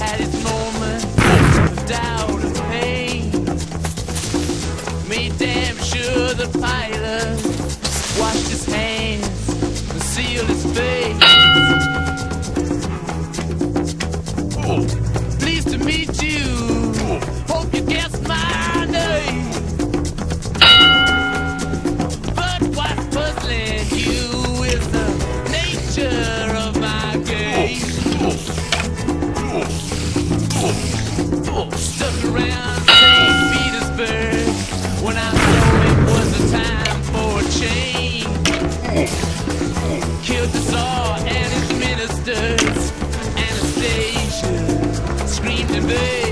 Had his moment of doubt and pain. Made damn sure the pilot washed his hands and sealed his face. to be.